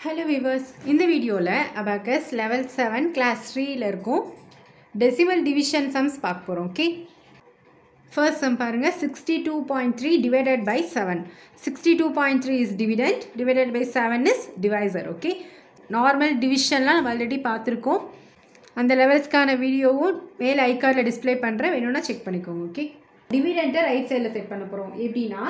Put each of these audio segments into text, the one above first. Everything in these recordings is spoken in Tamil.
ஹலோ விவர்ஸ் இந்த வீடியோவில் அபாக்கஸ் லெவல் செவன் கிளாஸ் த்ரீயில் இருக்கும் டெசிமல் டிவிஷன் சம்ஸ் பார்க்க போகிறோம் ஓகே ஃபர்ஸ்ட் சம் பாருங்கள் sixty two point three divided by seven sixty two point three is dividend divided by seven is divisor okay normal டிவிஷன்லாம் நம்ம ஆல்ரெடி பார்த்துருக்கோம். அந்த லெவல்ஸ்க்கான வீடியோவும் மேலே ஐகார்டில் டிஸ்ப்ளே பண்ணுறேன் வேணும்னா செக் பண்ணிக்கோங்க ஓகே டிவிடெண்ட்டை ரைட் சைடில் செட் பண்ண போகிறோம் எப்படின்னா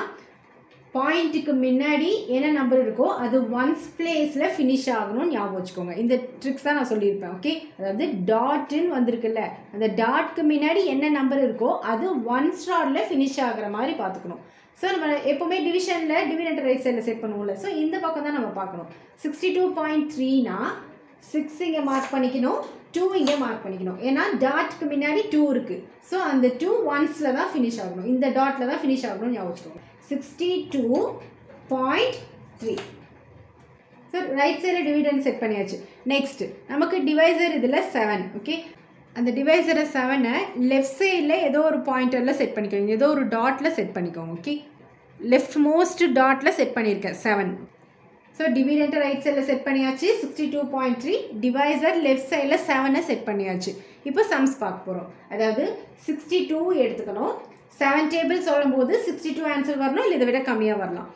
பாயிண்ட்டுக்கு முன்னாடி என்ன நம்பர் இருக்கோ அது ஒன்ஸ் பிளேஸில் ஃபினிஷ் ஆகணும்னு ஞாபகம் வச்சுக்கோங்க. இந்த ட்ரிக்ஸ் தான் நான் சொல்லியிருப்பேன் ஓகே அதாவது டாட்டுன்னு வந்திருக்குல்ல அந்த டாட்க்கு முன்னாடி என்ன நம்பர் இருக்கோ அது ஒன் ஸ்டாரில் ஃபினிஷ் ஆகிற மாதிரி பார்த்துக்கணும். ஸோ நம்ம எப்போவுமே டிவிஷனில் டிவிடெண்ட் ரைட் சைடில் செட் பண்ணுவோம்ல ஸோ இந்த பக்கம் தான் நம்ம பார்க்கணும். சிக்ஸ்டி டூ பாயிண்ட் த்ரீனா சிக்ஸ் இங்கே மார்க் பண்ணிக்கணும். டூ இங்கே மார்க் பண்ணிக்கணும். ஏன்னா டாட்க்கு முன்னாடி டூ இருக்குது ஸோ அந்த டூ ஒன்ஸில் தான் ஃபினிஷ் ஆகணும். இந்த டாட்டில் தான் ஃபினிஷ் ஆகணும்னு ஞாபகம் sixty two point three so right சைடில் டிவிடன் செட் பண்ணியாச்சு. நெக்ஸ்ட் நமக்கு டிவைசர் இதில் செவன் ஓகே அந்த டிவைசரை செவனை லெஃப்ட் சைடில் ஏதோ ஒரு பாயிண்டரில் செட் பண்ணிக்கோங்க. ஏதோ ஒரு டாட்டில் செட் பண்ணிக்கோங்க ஓகே லெஃப்ட் மோஸ்ட் டாட்டில் செட் பண்ணியிருக்கேன் செவன் ஸோ டிவிடெண்ட்டை ரைட் சைடில் செட் பண்ணியாச்சு. Sixty two point three divisor left சைடில் செவனை செட் பண்ணியாச்சு. இப்போ சம்ஸ் பார்க்க போகிறோம் அதாவது சிக்ஸ்டி டூ எடுத்துக்கணும். செவன் டேபிள் சொல்லும்போது சிக்ஸ்டி டூ ஆன்சர் வரணும் இல்லை இதை விட கம்மியாக வரலாம்.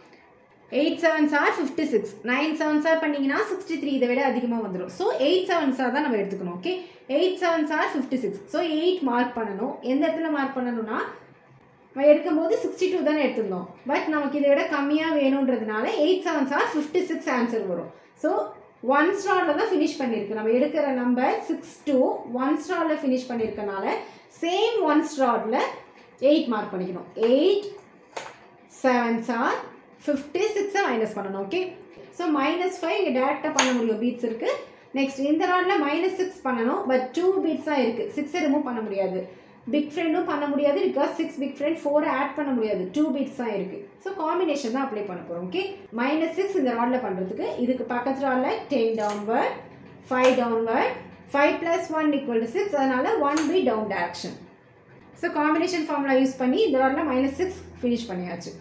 Eight sevens are fifty six nine sevens are பண்ணிங்கன்னா சிக்ஸ்டி த்ரீ இதை விட அதிகமாக வந்துடும் ஸோ எயிட் செவன் சார் தான் நம்ம எடுத்துக்கணும் okay eight sevens are fifty six so eight mark பண்ணணும். எந்த இடத்துல மார்க் பண்ணணும்னா நம்ம எடுக்கும்போது சிக்ஸ்டி டூ தானே எடுத்துருந்தோம். பட் நமக்கு இதை விட கம்மியாக வேணுன்றதுனால eight seven sir fifty six answer வரும் ஸோ ஒன் ஸ்டாரில் தான் ஃபினிஷ் பண்ணியிருக்கு நம்ம எடுக்கிற நம்பர் சிக்ஸ் டூ ஒன் ஸ்டாரில் ஃபினிஷ் பண்ணியிருக்கனால சேம் ஒன் ஸ்டாரில் எயிட் மார்க் பண்ணிக்கணும். எயிட் செவன் சார் ஃபிஃப்டி சிக்ஸை மைனஸ் பண்ணணும் ஓகே ஸோ மைனஸ் ஃபைவ் இங்கே டேரெக்டாக பண்ண முடியும். பீட்ஸ் இருக்குது நெக்ஸ்ட் இந்த ராடில் மைனஸ் சிக்ஸ் பண்ணணும். பட் டூ பீட்ஸ் தான் இருக்குது சிக்ஸை ரிமூவ் பண்ண முடியாது. பிக் ஃப்ரெண்டும் பண்ண முடியாது. பிகாஸ் சிக்ஸ் பிக் ஃப்ரெண்ட் ஃபோரை ஆட் பண்ண முடியாது. டூ பிட்ஸ் தான் இருக்குது ஸோ காம்பினேஷன் தான் அப்ளை பண்ண போகிறோம் ஓகே மைனஸ் சிக்ஸ் இந்த ராடில் பண்ணுறதுக்கு இதுக்கு பக்கத்து ராடில் ten downward five downward five plus one equal to six அதனால் one bead down direction so combination formula use பண்ணி இந்த ராடில் மைனஸ் சிக்ஸ் ஃபினிஷ் பண்ணியாச்சு.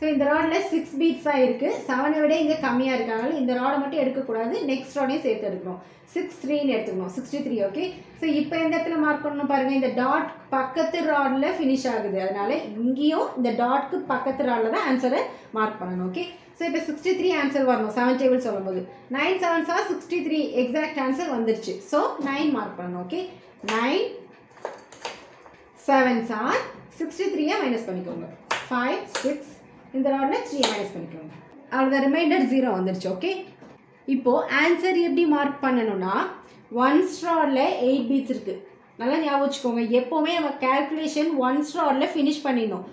ஸோ இந்த ராடில் சிக்ஸ் பீட்ஸாக இருக்குது செவனை விட இங்கே கம்மியாக இருக்கனால இந்த ராடை மட்டும் எடுக்கக்கூடாது. நெக்ஸ்ட் ராடையும் சேர்த்து எடுக்கணும். சிக்ஸ் த்ரீன்னு எடுத்துக்கணும். சிக்ஸ்டி த்ரீ ஓகே ஸோ இப்போ எந்த இடத்துல மார்க் பண்ணணும் பாருங்கள் இந்த டாட் பக்கத்து ராடில் ஃபினிஷ் ஆகுது. அதனால இங்கேயும் இந்த டாட்க்கு பக்கத்து ராடில் தான் ஆன்சரை மார்க் பண்ணணும் ஓகே ஸோ இப்போ சிக்ஸ்டி த்ரீ ஆன்சர் வரணும். செவன் டேபிள் சொல்லும்போது. Nine seven sir sixty three exact answer வந்துருச்சு. ஸோ நைன் மார்க் பண்ணணும் okay nine seven sir sixty த்ரீயை மைனஸ் பண்ணிக்கோங்க. ஃபைவ் சிக்ஸ் இந்த ராடில் த்ரீ மைனஸ் பண்ணிக்கோங்க. அவ்வளோதான் ரிமைண்டர் ஜீரோ வந்துடுச்சு ஓகே இப்போது ஆன்சர் எப்படி மார்க் பண்ணணும்னா ஒன் ஸ்ட்ராடில் எயிட் பீட்ஸ் இருக்குது நல்லா ஞாபகம் வச்சுக்கோங்க. எப்போவுமே நம்ம கேல்குலேஷன் ஒன் ஸ்ட்ராடில் ஃபினிஷ் பண்ணிடணும்.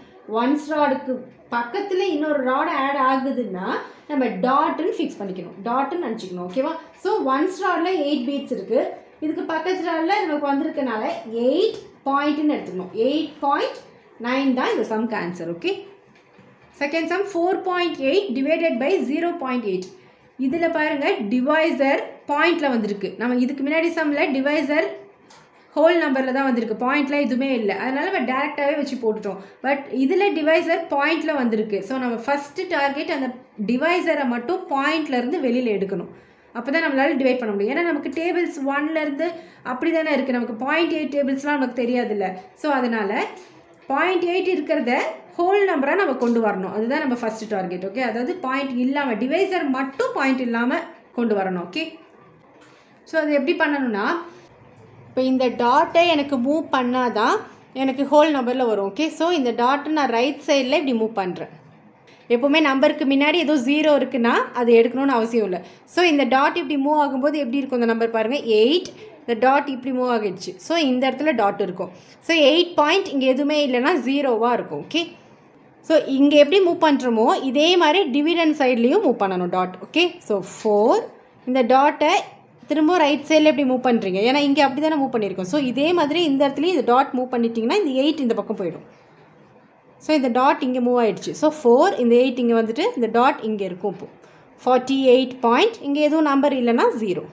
ஒன் ஸ்ட்ராடுக்கு பக்கத்தில் இன்னொரு ராடு ஆட் ஆகுதுன்னா நம்ம டாட்டுன்னு ஃபிக்ஸ் பண்ணிக்கணும். டாட்டுன்னு நினச்சிக்கணும் ஓகேவா ஸோ ஒன் ஸ்ட்ராடில் எயிட் பீட்ஸ் இருக்குது இதுக்கு பக்கத்து ராடில் நமக்கு வந்திருக்கனால எயிட் பாயிண்ட்டுன்னு எடுத்துக்கணும். எயிட் பாயிண்ட் நைன் தான் இந்த சம்க்கு answer okay second sum four point eight divided by zero point eight இதில் பாருங்கள் டிவைசர் பாயிண்டில் வந்திருக்கு. நம்ம இதுக்கு முன்னாடி சம்மில் டிவைசர் ஹோல் நம்பரில் தான் வந்திருக்கு. பாயிண்ட்லாம் எதுவுமே இல்லை. அதனால் நம்ம டேரெக்டாகவே வச்சு போட்டுட்டோம். பட் இதில் டிவைசர் பாயிண்டில் வந்திருக்கு. ஸோ நம்ம ஃபஸ்ட்டு டார்கெட் அந்த டிவைசரை மட்டும் பாயிண்ட்லேருந்து வெளியில் எடுக்கணும். அப்போ தான் நம்மளால் டிவைட் பண்ண முடியும். ஏன்னா நமக்கு டேபிள்ஸ் ஒன்லேருந்து அப்படி தானே இருக்குது நமக்கு பாயிண்ட் எயிட் டேபிள்ஸ்லாம் நமக்கு தெரியாதுல்ல. ஸோ அதனால் பாயிண்ட் எயிட் இருக்கிறத ஹோல் நம்பராக நம்ம கொண்டு வரணும். அதுதான் நம்ம ஃபஸ்ட்டு டார்கெட் ஓகே அதாவது பாயிண்ட் இல்லாமல் டிவைசர் மட்டும் பாயிண்ட் இல்லாமல் கொண்டு வரணும் ஓகே ஸோ அது எப்படி பண்ணணும்னா இப்போ இந்த டாட்டை எனக்கு மூவ் பண்ணால் தான் எனக்கு ஹோல் நம்பரில் வரும் ஓகே ஸோ இந்த டாட்டை நான் ரைட் சைடில் இப்படி மூவ் பண்ணுறேன் எப்போவுமே நம்பருக்கு முன்னாடி ஏதோ ஜீரோ இருக்குன்னா அது எடுக்கணும்னு அவசியம் இல்லை. ஸோ இந்த டாட் இப்படி மூவ் ஆகும்போது எப்படி இருக்கும் இந்த நம்பர் பாருங்கள் எயிட் இந்த டாட் இப்படி மூவ் ஆகிடுச்சு. ஸோ இந்த இடத்துல டாட் இருக்கும். ஸோ எயிட் பாயிண்ட் இங்கே எதுவுமே இல்லைன்னா ஜீரோவாக இருக்கும் ஓகே ஸோ இங்கே எப்படி மூவ் பண்ணுறோமோ இதே மாதிரி டிவிடன் சைட்லேயும் மூவ் பண்ணணும் டாட் ஓகே ஸோ ஃபோர் இந்த டாட்டை திரும்ப ரைட் சைடில் எப்படி மூவ் பண்ணுறீங்க ஏன்னா இங்கே அப்படி தானே மூவ் பண்ணியிருக்கோம் ஸோ இதே மாதிரி இந்த இடத்துலையும் இந்த டாட் மூவ் பண்ணிட்டீங்கன்னா இந்த எயிட் இந்த பக்கம் போயிடும். ஸோ இந்த டாட் இங்கே மூவ் ஆகிடுச்சு ஸோ ஃபோர் இந்த எயிட் இங்கே வந்துட்டு இந்த டாட் இங்கே இருக்கும் இப்போ. ஃபார்ட்டி எயிட் பாயிண்ட் இங்கே எதுவும் நம்பர் இல்லைன்னா ஜீரோ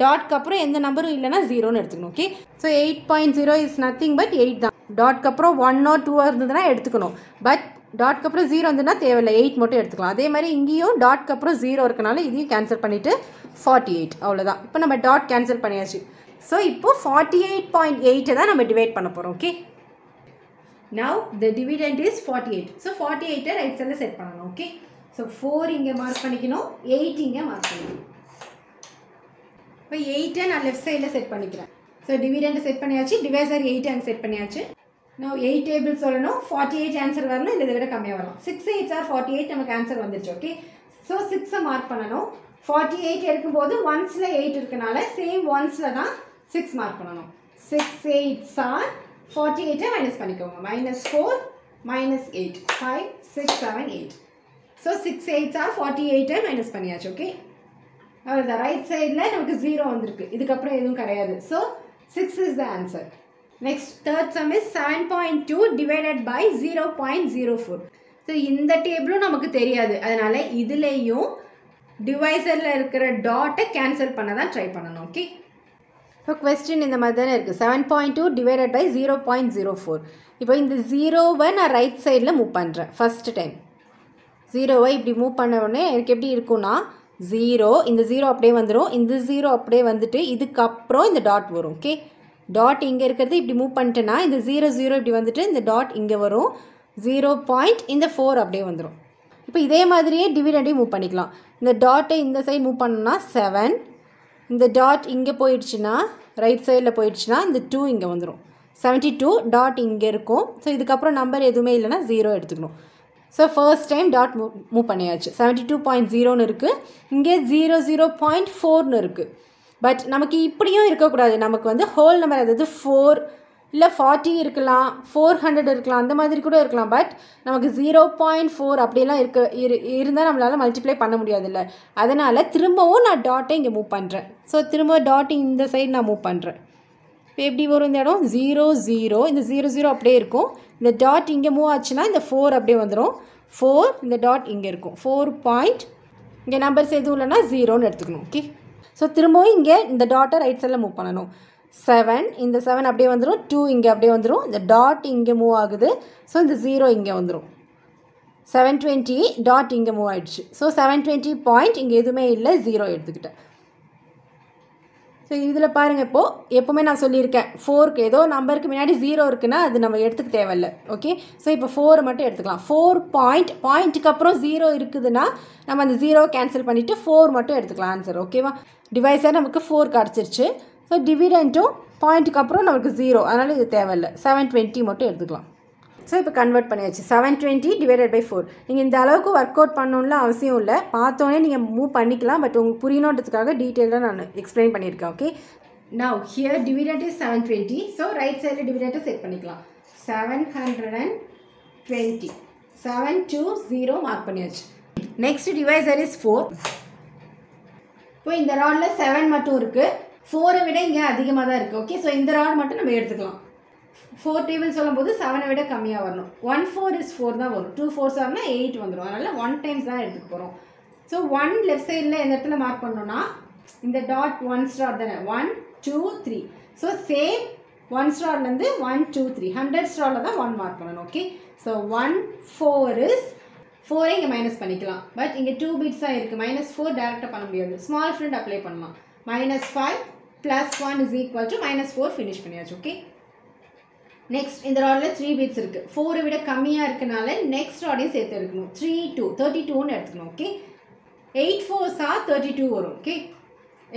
டாட்க்கு அப்புறம் எந்த நம்பரும் இல்லைன்னா ஜீரோன்னு எடுத்துக்கணும் okay so eight point zero is nothing but eight தான். டாட்க்கு அப்புறம் ஒன்னோ டூவோ இருந்ததுன்னா எடுத்துக்கணும். பட் டாட்க்கு அப்புறம் ஜீரோ வந்துன்னா தேவையில்லை. எயிட் மட்டும் எடுத்துக்கலாம். அதே மாதிரி இங்கேயும் டாட்க்கு அப்புறம் ஜீரோ இருக்கனால இதையும் கேன்சல் பண்ணிவிட்டு ஃபார்ட்டி எயிட் அவ்வளோதான் இப்போ நம்ம டாட் கேன்சல் பண்ணியாச்சு. ஸோ இப்போ ஃபார்ட்டி எயிட் பாயிண்ட் எயிட்டை தான் நம்ம டிவைட் பண்ண போகிறோம் okay now the dividend is forty eight so forty எயிட்டை right சைடில் செட் பண்ணணும் ஓகே ஸோ ஃபோர் இங்கே மார்க் பண்ணிக்கணும். எயிட் இங்கே மார்க் பண்ணிக்கணும் இப்போ எயிட்டை நான் லெஃப்ட் சைடில் செட் பண்ணிக்கிறேன். ஸோ டிவிடெண்ட் செட் பண்ணியாச்சு. டிவைசர் எயிட் அங்கே செட் பண்ணியாச்சு. நோ எயிட் டேபிள் சொல்லணும் ஃபார்ட்டி எயிட் ஆன்சர் வரணும். இல்லை இதை விட கம்மியாக வரலாம். Six eight are forty eight நமக்கு ஆன்சர் வந்துருச்சு ஓகே ஸோ சிக்ஸை மார்க் பண்ணணும். ஃபார்ட்டி எயிட் எடுக்கும்போது ஒன்ஸில் எயிட் இருக்கனால சேம் ஒன்ஸில் தான் சிக்ஸ் மார்க் பண்ணணும். சிக்ஸ் எயிட்ஸ் ஆர் ஃபார்ட்டி எயிட்டை மைனஸ் பண்ணிக்கோங்க. Minus four minus eight five six seven eight so six eights are forty எயிட்டை minus பண்ணியாச்சு ஓகே அவ்வளோதான் ரைட் சைடில் நமக்கு ஜீரோ வந்திருக்கு. இதுக்கப்புறம் எதுவும் கிடையாது. So six is the answer next third sum is seven point two divided by zero point zero four so இந்த டேபிளும் நமக்கு தெரியாது. அதனால் இதுலேயும் டிவைசரில் இருக்கிற டாட்டை கேன்சல் பண்ண தான் ட்ரை பண்ணணும் ஓகே இப்போ கொஸ்டின் இந்த மாதிரி தானே இருக்குது seven point two divided by zero point zero four இப்போ இந்த ஜீரோவை நான் ரைட் சைடில் மூவ் பண்ணுறேன் ஃபஸ்ட்டு டைம் ஜீரோவை இப்படி மூவ் பண்ண உடனே எனக்கு எப்படி இருக்கும்னா ஜீரோ இந்த ஜீரோ அப்படியே வந்துடும் இந்த ஜீரோ அப்படியே வந்துட்டு இதுக்கப்புறம் இந்த டாட் வரும் ஓகே டாட் இங்கே இருக்கிறது இப்படி மூவ் பண்ணிட்டேன்னா இந்த ஜீரோ ஜீரோ இப்படி வந்துட்டு இந்த டாட் இங்கே வரும். ஜீரோ பாயிண்ட் இந்த ஃபோர் அப்படியே வந்துடும் இப்போ இதே மாதிரியே டிவிடண்டையும் மூவ் பண்ணிக்கலாம். இந்த டாட்டை இந்த சைடு மூவ் பண்ணோன்னா செவன் இந்த டாட் இங்கே போயிடுச்சுன்னா ரைட் சைடில் போயிடுச்சுன்னா இந்த டூ இங்கே வந்துடும் செவன்ட்டி டூ டாட் இங்கே இருக்கும். ஸோ இதுக்கப்புறம் நம்பர் எதுவுமே இல்லைன்னா ஜீரோ எடுத்துக்கணும். So first time dot move move பண்ணியாச்சு. செவன்ட்டி டூ பாயிண்ட் ஜீரோன்னு இருக்குது இங்கே ஜீரோ ஜீரோ பாயிண்ட் ஃபோர்னு இருக்குது பட் நமக்கு இப்படியும் இருக்கக்கூடாது. நமக்கு வந்து ஹோல் நம்பர் அதாவது ஃபோர் இல்லை ஃபார்ட்டி இருக்கலாம் ஃபோர் ஹண்ட்ரட் இருக்கலாம் அந்த மாதிரி கூட இருக்கலாம். பட் நமக்கு ஜீரோ பாயிண்ட் ஃபோர் அப்படியெல்லாம் இருக்க இரு இருந்தால் நம்மளால் மல்டிப்ளை பண்ண முடியாதுல்ல. அதனால் திரும்பவும் நான் டாட்டை இங்கே மூவ் பண்ணுறேன் ஸோ திரும்ப டாட் இந்த சைடு நான் மூவ் பண்ணுறேன் இப்போ எப்படி வரும் இந்த இடம்? ஜீரோ ஜீரோ இந்த ஜீரோ ஜீரோ அப்படியே இருக்கும். இந்த டாட் இங்கே மூவ் ஆச்சுன்னா இந்த ஃபோர் அப்படியே வந்துடும் ஃபோர் இந்த டாட் இங்கே இருக்கும். ஃபோர் பாயிண்ட் இங்கே நம்பர்ஸ் எதுவும் இல்லைன்னா ஜீரோன்னு எடுத்துக்கணும். ஓகே ஸோ திரும்பவும் இங்கே இந்த டாட்டை ரைட் சைடில் மூவ் பண்ணணும். செவன் இந்த செவன் அப்படியே வந்துடும் டூ இங்கே அப்படியே வந்துடும் இந்த டாட் இங்கே மூவ் ஆகுது. ஸோ இந்த ஜீரோ இங்கே வந்துடும் செவன் டுவெண்ட்டி டாட் இங்கே மூவ் ஆகிடுச்சு ஸோ செவன் டுவெண்ட்டி பாயிண்ட் இங்கே எதுவுமே இல்லை. ஜீரோ எடுத்துக்கிட்டேன். ஸோ இதில் பாருங்கள் இப்போது எப்போவுமே நான் சொல்லியிருக்கேன் ஃபோருக்கு ஏதோ நம்பருக்கு முன்னாடி ஜீரோ இருக்குன்னா அது நம்ம எடுத்துக்க தேவையில்ல ஓகே ஸோ இப்போ ஃபோர் மட்டும் எடுத்துக்கலாம். ஃபோர் பாயிண்ட் பாயிண்ட்டுக்கு அப்புறம் ஜீரோ இருக்குதுன்னா நம்ம அந்த ஜீரோ கேன்சல் பண்ணிவிட்டு ஃபோர் மட்டும் எடுத்துக்கலாம் ஆன்சர் ஓகேவா டிவைஸாக நமக்கு ஃபோர் கிடச்சிருச்சு ஸோ டிவிடெண்ட்டும் பாயிண்ட்டுக்கு அப்புறம் நமக்கு ஜீரோ அதனால் இது தேவையில்லை. செவன் டுவெண்ட்டி மட்டும் எடுத்துக்கலாம். ஸோ இப்போ கன்வெர்ட் பண்ணியாச்சு. Seven twenty divided by four நீங்கள் இந்த அளவுக்கு ஒர்க் அவுட் பண்ணணும்லாம் அவசியம் இல்லை. பார்த்தோன்னே நீங்கள் மூவ் பண்ணிக்கலாம். பட் உங்களுக்கு புரியணுன்றதுக்காக டீட்டெயிலாக நான் எக்ஸ்பிளைன் பண்ணியிருக்கேன் okay now here dividend is seven twenty so right சைடில் டிவிடெண்ட்டை செட் பண்ணிக்கலாம். Seven hundred and twenty seven two zero mark பண்ணியாச்சு. நெக்ஸ்ட் டிவைசர் இஸ் ஃபோர் இப்போ இந்த ராடில் செவன் மட்டும் இருக்குது ஃபோரை விட இங்கே அதிகமாக தான் இருக்குது ஓகே ஸோ இந்த ராட் மட்டும் நம்ம எடுத்துக்கலாம். ஃபோர் டேபிள் சொல்லும்போது செவனை விட கம்மியாக வரணும். ஒன் ஃபோர் இஸ் ஃபோர் தான் வரும். டூ ஃபோர்ஸ் ஆர்னா எயிட் வந்துடும் அதனால் ஒன் டைம்ஸ் தான் எடுத்துக்க போகிறோம் ஸோ ஒன் லெஃப்ட் சைடில் எந்த இடத்துல மார்க் பண்ணோன்னா இந்த டாட் ஒன் ஸ்டார் தானே. One two three so same one ஸ்டார்லேருந்து one two three hundred ஸ்டாரில் தான் ஒன் மார்க் பண்ணணும் okay so one four is ஃபோரை இங்கே மைனஸ் பண்ணிக்கலாம். பட் இங்கே டூ பீட்ஸாக இருக்குது மைனஸ் ஃபோர் டேரெக்டாக பண்ண முடியாது. ஸ்மால் ஃப்ரெண்ட் அப்ளை பண்ணலாம். Minus five plus one is equal to minus four finish பண்ணியாச்சு ஓகே நெக்ஸ்ட் இந்த ராடில் த்ரீ பீட்ஸ் இருக்குது ஃபோரை விட கம்மியாக இருக்கனால நெக்ஸ்ட் ராடையும் சேர்த்து எடுக்கணும். த்ரீ டூ தேர்ட்டி டூன்னு எடுத்துக்கணும் ஓகே எயிட் ஃபோர்ஸா தேர்ட்டி டூ வரும் ஓகே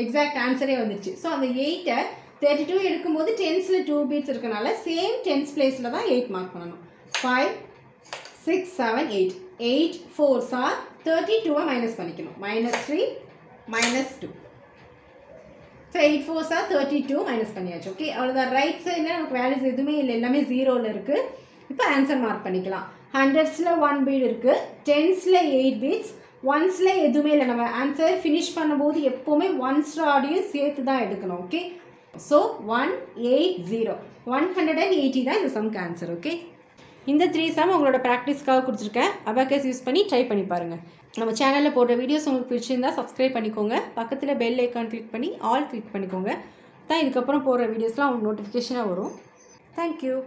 எக்ஸாக்ட் ஆன்சரே வந்துடுச்சு ஸோ அந்த எயிட்டை தேர்ட்டி டூ எடுக்கும்போது டென்ஸில் டூ பீட்ஸ் இருக்கனால சேம் டென்ஸ் பிளேஸில் தான் எயிட் மார்க் பண்ணணும். Five six seven eight eight ஃபோர்ஸா thirty டூவை மைனஸ் பண்ணிக்கணும். Minus three minus two so eight ஃபோர்ஸா thirty two minus பண்ணியாச்சு. ஓகே அவ்வளோதான் ரைட் சைடில் நமக்கு வேல்யூஸ் எதுவுமே இல்லை. எல்லாமே ஜீரோவில் இருக்குது இப்போ ஆன்சர் மார்க் பண்ணிக்கலாம். ஹண்ட்ரட்ஸில் ஒன் பீட் இருக்குது டென்ஸில் எயிட் பீட்ஸ் ஒன்ஸில் எதுவுமே இல்லை. நம்ம ஆன்சர் ஃபினிஷ் பண்ணும்போது எப்போவுமே ஒன்ஸ் ஸ்டாரையும் சேர்த்து தான் எடுக்கணும். Okay so one eight zero one hundred and eighty தான் இந்த சம்க்கு ஆன்சர் ஓகே இந்த த்ரீ சம் உங்களோட ப்ராக்டிஸ்க்காக கொடுத்துருக்கேன். அபாக்கஸ் யூஸ் பண்ணி ட்ரை பண்ணி பாருங்கள் நம்ம சேனலில் போடுற வீடியோஸ் உங்களுக்கு பிடிச்சிருந்தா சப்ஸ்கிரைப் பண்ணிக்கோங்க. பக்கத்தில் பெல் ஐக்கான் கிளிக் பண்ணி ஆல் கிளிக் பண்ணிக்கோங்க. தான் இதுக்கப்புறம் போடுற வீடியோஸ்லாம் உங்களுக்கு நோட்டிஃபிகேஷனாக வரும். தேங்க்யூ